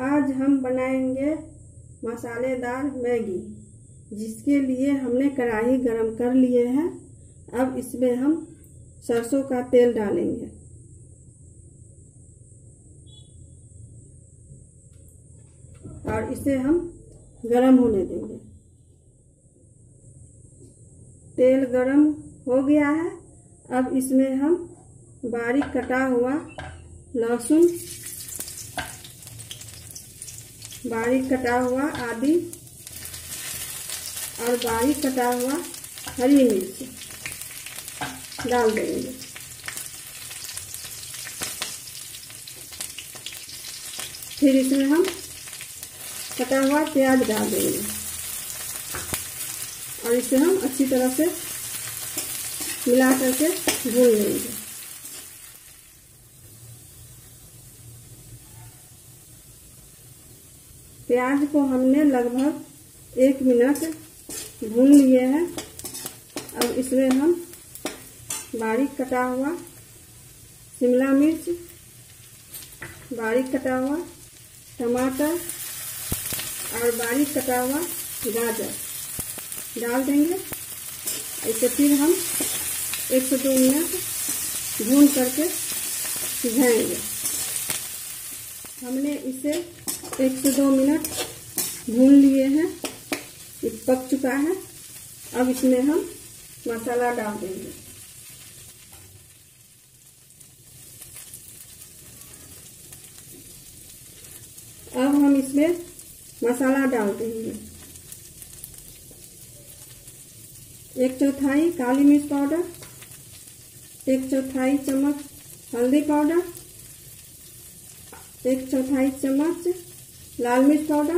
आज हम बनाएँगे मसालेदार मैगी, जिसके लिए हमने कढ़ाई गरम कर लिए हैं। अब इसमें हम सरसों का तेल डालेंगे। और इसे हम गरम होने देंगे। तेल गरम हो गया है। अब इसमें हम बारीक कटा हुआ लहसुन बारीक कटा हुआ आदि और बारीक कटा हुआ हरी मिर्च डाल देंगे। फिर इसमें हम कटा हुआ प्याज डाल देंगे। और इसे हम अच्छी तरह से मिला करके भून लेंगे। प्याज को हमने लगभग एक मिनट भून लिए हैं। अब इसमें हम बारीक कटा हुआ शिमला मिर्च, बारीक कटा हुआ टमाटर और बारीक कटा हुआ गाजर डाल देंगे। इसे फिर हम एक से दो मिनट भून करके सिझाएँगे। हमने इसे एक से दो मिनट भून लिए हैं। ये पक चुका है। अब इसमें हम मसाला डाल देंगे। अब हम इसमें मसाला डाल देंगे। एक चौथाई काली मिर्च पाउडर, एक चौथाई चम्मच हल्दी पाउडर, एक चौथाई चम्मच लाल मिर्च पाउडर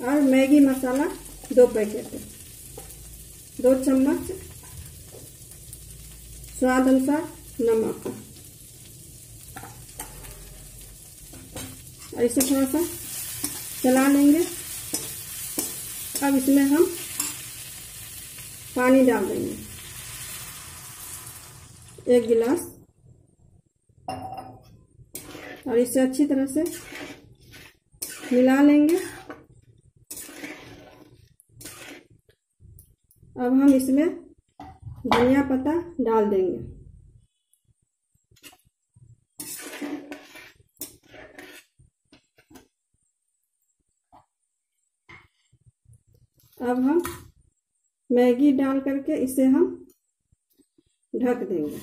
और मैगी मसाला दो पैकेट दो चम्मच स्वाद अनुसार नमक। इसे थोड़ा सा चला लेंगे। अब इसमें हम पानी डाल देंगे। एक गिलास। और इसे अच्छी तरह से मिला लेंगे। अब हम इसमें धनिया पत्ता डाल देंगे। अब हम मैगी डाल करके इसे हम ढक देंगे।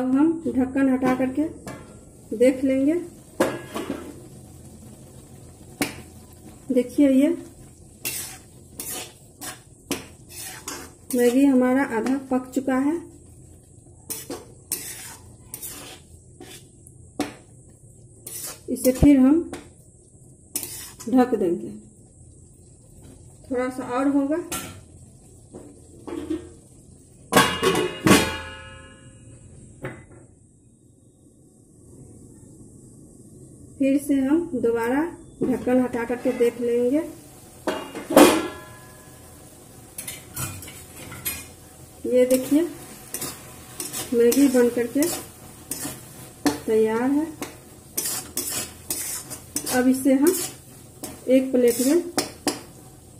अब हम ढक्कन हटा करके देख लेंगे। देखिए ये। मैगी हमारा आधा पक चुका है। इसे फिर हम ढक देंगे। थोड़ा सा और होगा। फिर से हम दोबारा ढक्कन हटा करके देख लेंगे। ये देखिए, मैगी बन करके तैयार है। अब इसे हम एक प्लेट में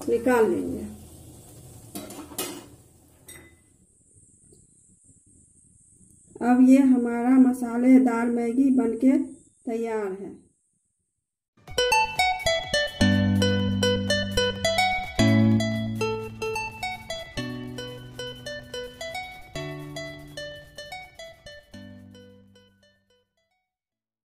निकाल लेंगे। अब ये हमारा मसालेदार मैगी बनके तैयार है।